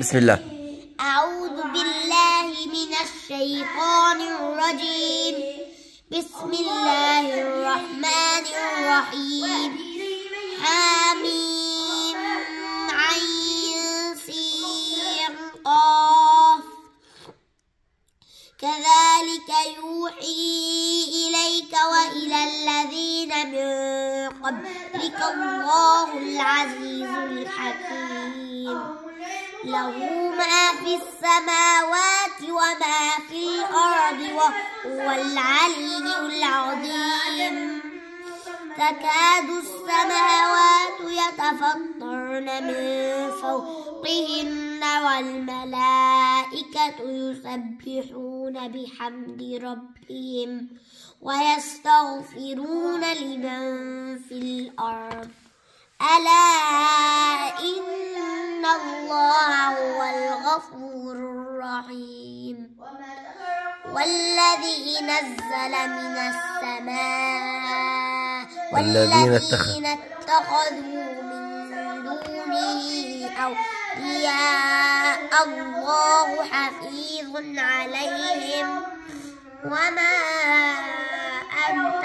بسم الله. أعوذ بالله من الشيطان الرجيم. بسم الله الرحمن الرحيم. حميم عين سين قاف. كذلك يوحي إليك وإلى الذين من قبلك. الله العزيز الحكيم. له ما في السماوات وما في الأرض وهو العلي العظيم. تكاد السماوات يتفطرن من فوقهن والملائكة يسبحون بحمد ربهم ويستغفرون لمن في الأرض. ألا إن الله هو الغفور الرحيم. والذي نزل من السماء والذين اتخذ- والذين اتخذوا من دونه أولياء الله حفيظ عليهم. وما أنت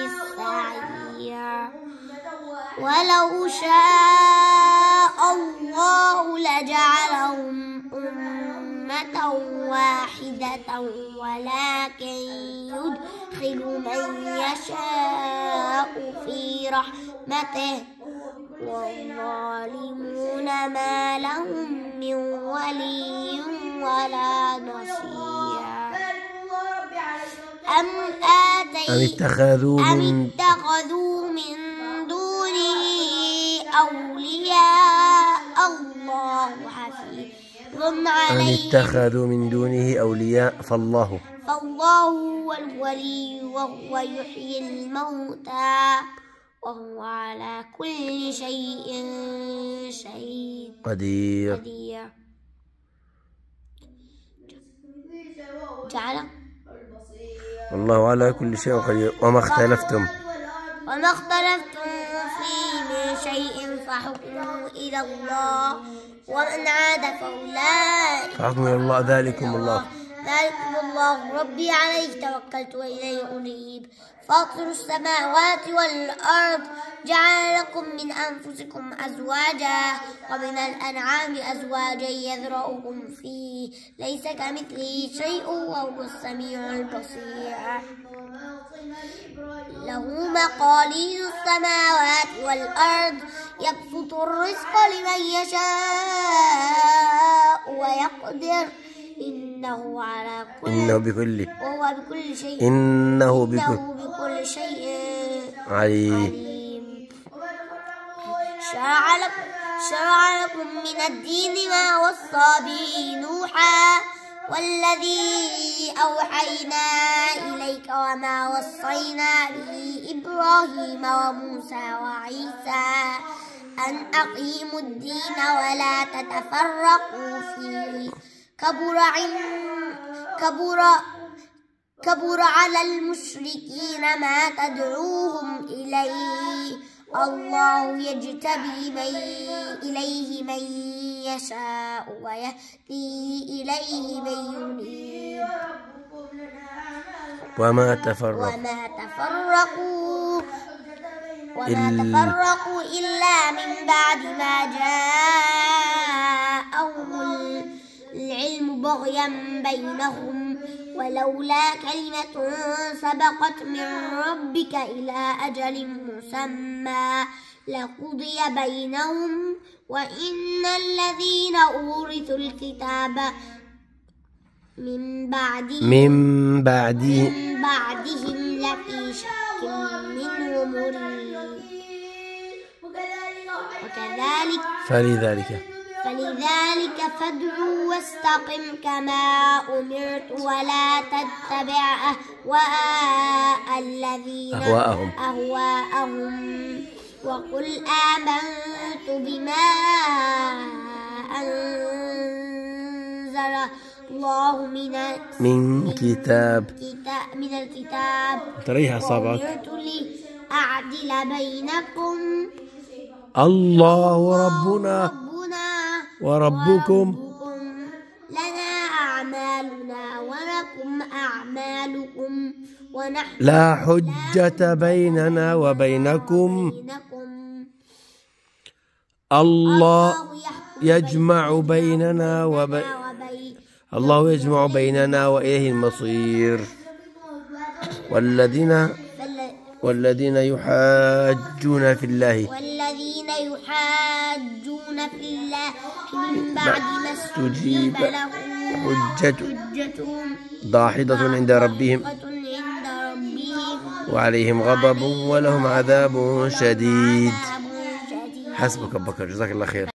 ولو شاء الله لجعلهم أمة واحدة ولكن يدخل من يشاء في رحمته. والظالمون ما لهم من ولي ولا نصير. أم أم آتينا اتخذوا أم من الله حفيظ عليهم. اتخذوا من دونه أولياء فالله. فالله هو الولي وهو يحيي الموتى وهو على كل شيء شهيد. قدير. قدير. جعل. والله على كل شيء قدير. وما اختلفتم. وما اختلفتم. شيء فحكمه إلى الله ومن عاد فأولئك. فحكم إلى الله. ذلكم الله. ذلكم الله. ربي عليه توكلت وإليه أنيب. فاطر السماوات والأرض جعل لكم من أنفسكم أزواجا ومن الأنعام أزواجا يذرأكم فيه. ليس كمثله شيء وهو السميع البصير. له مقاليد السماوات والأرض يبسط الرزق لمن يشاء ويقدر. إنه على كل إنه بكل وهو بكل شيء إنه بكل إنه بكل شيء عليم. عليم. شرع لكم شرع لكم من الدين ما وصى به نوحا والذي أوحينا إليك وما وصينا به إبراهيم وموسى وعيسى أن أقيموا الدين ولا تتفرقوا فيه. كبر كبر كبر على المشركين ما تدعوهم إليه. الله يجتبي من إليه من يشاء ويهدي إليه من ينيب وما تفرق وما تفرقوا. وما تفرقوا إلا من بعد ما جاءهم بغيا بينهم ولولا كلمة سبقت من ربك إلى أجل مسمى لقضي بينهم وإن الذين أورثوا الكتاب من بعدهم من بعد من بعدهم لفي شك منهم ال- وكذلك فلذلك. فلذلك فادع واستقم كما أمرت ولا تتبع أهواء الذين أهواءهم. أهواءهم. وقل آمنت بما أنزل الله من من كتاب. الكتاب من الكتاب. تريح أصابعك. وأمرت لأعدل بينكم. الله ربنا. ربنا. وربكم لنا أعمالنا ولكم أعمالكم ونحن لا حجة بيننا وبينكم. بينكم الله يجمع بيننا وبين الله يجمع بيننا وإليه المصير. والذين والذين يحاجون في الله. يحاجون في الله من بعد ما استجيب حجتهم. ضاحضة عند ربهم. وعليهم غضب ولهم عذاب شديد. حسبك بكر جزاك الله خير.